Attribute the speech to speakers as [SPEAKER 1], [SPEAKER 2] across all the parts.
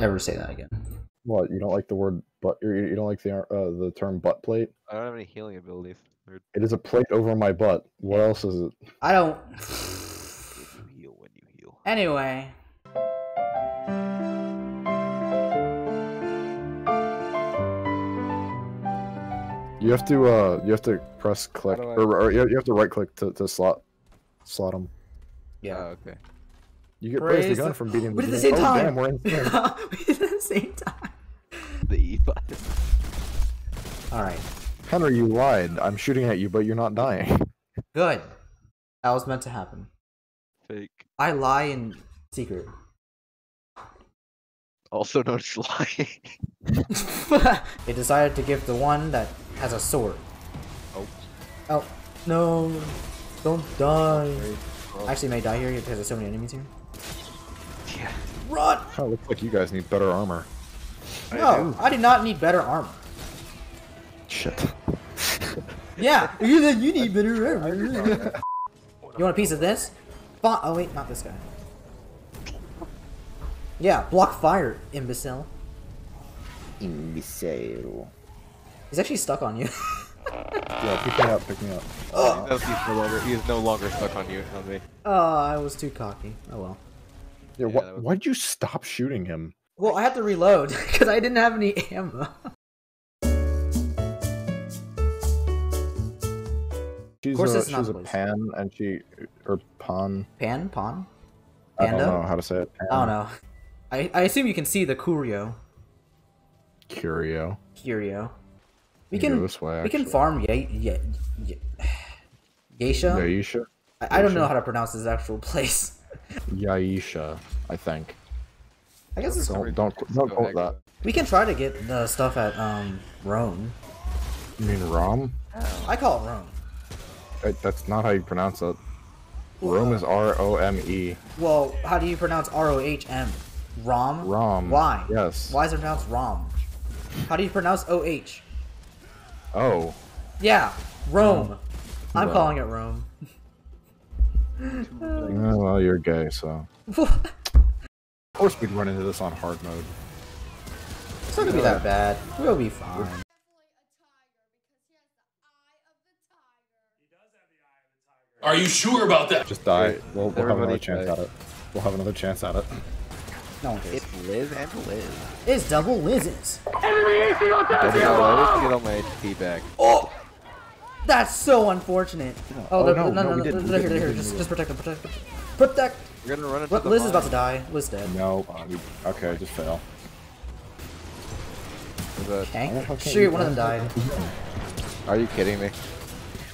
[SPEAKER 1] ever say that again.
[SPEAKER 2] What? You don't like the word butt? You you don't like the uh, the term butt plate?
[SPEAKER 3] I don't have any healing abilities. Or
[SPEAKER 2] It is a plate over my butt. What else is it?
[SPEAKER 1] I don't.
[SPEAKER 3] you heal when you heal.
[SPEAKER 1] Anyway.
[SPEAKER 2] You have to uh, you have to press click, or, or you you have to right click to, to slot slot them.
[SPEAKER 1] Yeah.
[SPEAKER 3] Oh, okay.
[SPEAKER 2] You get praise the
[SPEAKER 1] Praise
[SPEAKER 2] gun
[SPEAKER 1] the-
[SPEAKER 2] from beating.
[SPEAKER 1] We did the
[SPEAKER 2] game.
[SPEAKER 1] same
[SPEAKER 2] oh,
[SPEAKER 1] time.
[SPEAKER 2] Damn, we're in
[SPEAKER 1] we did the same time.
[SPEAKER 3] The E button.
[SPEAKER 1] Alright.
[SPEAKER 2] Henry, you lied. I'm shooting at you, but you're not dying.
[SPEAKER 1] Good. That was meant to happen.
[SPEAKER 3] Fake.
[SPEAKER 1] I lie in secret.
[SPEAKER 3] Also known as lying.
[SPEAKER 1] they decided to give the one that has a sword.
[SPEAKER 3] Oh.
[SPEAKER 1] Oh, no. Don't die.
[SPEAKER 3] Oh,
[SPEAKER 1] I actually may die here because there's so many enemies here.
[SPEAKER 3] Yeah.
[SPEAKER 1] Run!
[SPEAKER 2] Kind of looks like you guys need better armor.
[SPEAKER 1] No, I did not need better armor.
[SPEAKER 2] Shit.
[SPEAKER 1] Yeah, you you need better armor. you want a piece of this? Fi- oh wait, not this guy. Yeah, block fire, imbecile.
[SPEAKER 2] Imbecile.
[SPEAKER 1] He's actually stuck on you.
[SPEAKER 2] Yeah, pick me up. Pick me up. Oh.
[SPEAKER 3] No, he's no longer. He is no longer stuck on you. On me.
[SPEAKER 1] oh, I was too cocky. Oh well.
[SPEAKER 2] Yeah,
[SPEAKER 3] Yeah,
[SPEAKER 2] wh-
[SPEAKER 3] was-
[SPEAKER 2] why did you stop shooting him?
[SPEAKER 1] Well, I had to reload because I didn't have any ammo.
[SPEAKER 2] She's
[SPEAKER 1] course
[SPEAKER 2] a,
[SPEAKER 1] it's not
[SPEAKER 2] she's a pan, and she or pawn.
[SPEAKER 1] Pan? Pawn?
[SPEAKER 2] I don't know how to say it. Pan.
[SPEAKER 1] I don't know. I, I assume you can see the Curio.
[SPEAKER 2] Curio.
[SPEAKER 1] Curio. We
[SPEAKER 2] You
[SPEAKER 1] can
[SPEAKER 2] this way,
[SPEAKER 1] we can farm Ye Ye Ye Geisha.
[SPEAKER 2] Yaisha.
[SPEAKER 1] I, I don't know how to pronounce this actual place.
[SPEAKER 2] Yaisha, I think.
[SPEAKER 1] I guess it's,
[SPEAKER 2] Don't don't don't quote that.
[SPEAKER 1] we can try to get the stuff at um Rome.
[SPEAKER 2] You mean Rhom?
[SPEAKER 1] I call it Rome.
[SPEAKER 2] Uh, That's not how you pronounce it. Rome is R O M E.
[SPEAKER 1] Well, how do you pronounce R O H M? Rhom.
[SPEAKER 2] Rhom.
[SPEAKER 1] Why?
[SPEAKER 2] Yes.
[SPEAKER 1] Why is it pronounced Rhom? How do you pronounce O H?
[SPEAKER 2] Oh.
[SPEAKER 1] Yeah, Rome. I'm
[SPEAKER 2] Rome.
[SPEAKER 1] calling it Rome.
[SPEAKER 2] Yeah, well, you're gay, so. Of course, we'd run into this on hard mode.
[SPEAKER 1] It's not gonna be that bad. We'll be fine.
[SPEAKER 4] Are you sure about that?
[SPEAKER 2] Just die. We'll, we'll have another chance
[SPEAKER 3] die.
[SPEAKER 2] at it. We'll have another chance at it.
[SPEAKER 1] No one cares.
[SPEAKER 3] It's Liz and Liz.
[SPEAKER 1] It's double Liz's.
[SPEAKER 3] Let us get all my HP back.
[SPEAKER 1] Oh, that's so unfortunate. Oh,
[SPEAKER 2] Oh,
[SPEAKER 1] they're-
[SPEAKER 2] no,
[SPEAKER 1] no, no,
[SPEAKER 2] no,
[SPEAKER 1] no, no,
[SPEAKER 2] didn't,
[SPEAKER 1] they're
[SPEAKER 2] we
[SPEAKER 1] here, here. Just, just protect them, protect them. Protect.
[SPEAKER 3] We're gonna run into
[SPEAKER 1] What,
[SPEAKER 3] the
[SPEAKER 1] Liz is about to die. Liz dead.
[SPEAKER 2] No. uh, we, okay, just fail.
[SPEAKER 3] There's a-
[SPEAKER 1] Okay.
[SPEAKER 2] Why
[SPEAKER 1] Shoot, one of them died.
[SPEAKER 3] Are you kidding me?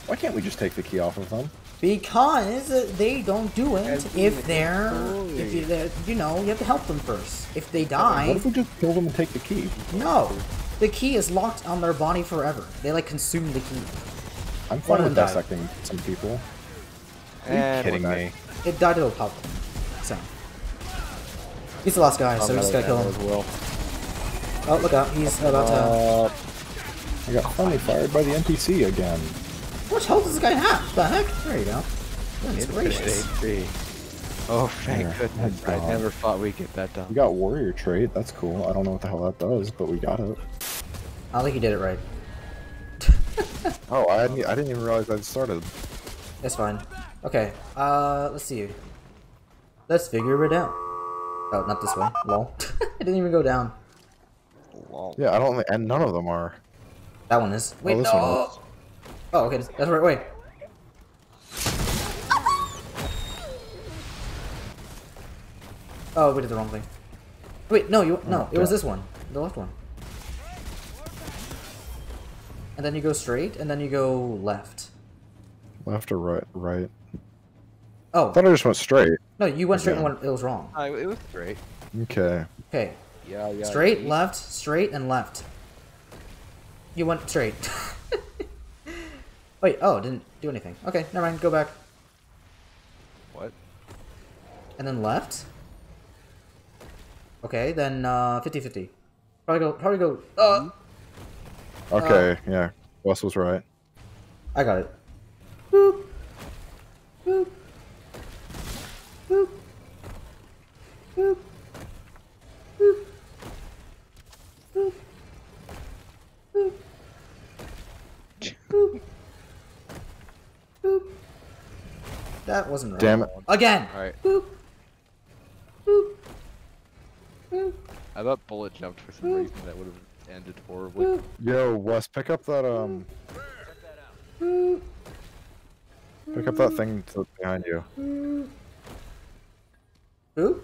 [SPEAKER 2] Why can't we just take the key off of them?
[SPEAKER 1] Because they don't do it
[SPEAKER 3] As
[SPEAKER 1] if they're,
[SPEAKER 3] fully.
[SPEAKER 1] if you, they're- you know, you have to help them first. If they die...
[SPEAKER 2] What if we just kill them and take the key?
[SPEAKER 1] no. The key is locked on their body forever. They like consume the key.
[SPEAKER 2] I'm
[SPEAKER 1] One
[SPEAKER 2] fine with
[SPEAKER 1] them died.
[SPEAKER 2] dissecting some people. Are you
[SPEAKER 3] And
[SPEAKER 2] kidding me?
[SPEAKER 1] It died to a pop. So. He's the last guy, so we just gotta kill him.
[SPEAKER 3] As well.
[SPEAKER 1] Oh, look out. He's about to.
[SPEAKER 2] Uh, I got friendly fired by the NPC again.
[SPEAKER 1] How much health does this guy have? The heck? There you go. Goodness
[SPEAKER 3] It's
[SPEAKER 1] gracious.
[SPEAKER 3] HP. Oh, thank
[SPEAKER 2] There,
[SPEAKER 3] goodness.
[SPEAKER 2] good
[SPEAKER 3] I never thought we'd get that done.
[SPEAKER 2] We got warrior trait. That's cool. I don't know what the hell that does, but we got it.
[SPEAKER 1] I don't think he did it right.
[SPEAKER 2] Oh, I hadn't, I didn't even realize that started.
[SPEAKER 1] That's fine. Okay, uh, let's see. Let's figure it out. Oh, not this way. Lol. it didn't even go down.
[SPEAKER 3] Lol.
[SPEAKER 2] Yeah, I don't think, and none of them are.
[SPEAKER 1] That one is. Wait,
[SPEAKER 2] this
[SPEAKER 1] no!
[SPEAKER 2] one is.
[SPEAKER 1] Oh, okay, that's the right way. Oh, we did the wrong thing. Wait, no, you no,
[SPEAKER 2] Oh,
[SPEAKER 1] it was this one, the left one. And then you go straight, and then you go left.
[SPEAKER 2] Left or right? Right.
[SPEAKER 1] Oh,
[SPEAKER 2] I thought I just went straight.
[SPEAKER 1] no, you went straight
[SPEAKER 2] Yeah.
[SPEAKER 1] and went, it was wrong.
[SPEAKER 3] Uh, it was great.
[SPEAKER 2] Okay.
[SPEAKER 1] Okay,
[SPEAKER 3] Yeah, yeah.
[SPEAKER 1] straight,
[SPEAKER 3] yeah.
[SPEAKER 1] left, straight, and left. You went straight. Wait, oh, didn't do anything. Okay, never mind, go back.
[SPEAKER 3] What?
[SPEAKER 1] And then left. Okay, then uh 50-50. Probably go probably go uh
[SPEAKER 2] Okay, uh, yeah. Wes was right.
[SPEAKER 1] I got it. Boop. Boop. Boop. Boop. That wasn't right.
[SPEAKER 2] Damn it.
[SPEAKER 1] Again!
[SPEAKER 3] Alright.
[SPEAKER 1] Boop. Boop. Boop.
[SPEAKER 3] I thought Bullet jumped for some reason that would have ended horribly.
[SPEAKER 1] Boop.
[SPEAKER 2] Yo, Wes, pick up that um,
[SPEAKER 1] Boop.
[SPEAKER 2] pick up that thing to, behind you.
[SPEAKER 1] Boop.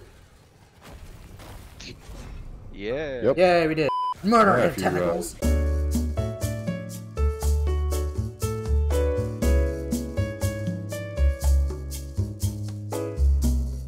[SPEAKER 3] Yeah.
[SPEAKER 2] Yep.
[SPEAKER 1] Yay, we did. Murder
[SPEAKER 2] Yeah,
[SPEAKER 1] in
[SPEAKER 2] you, uh,
[SPEAKER 1] tentacles.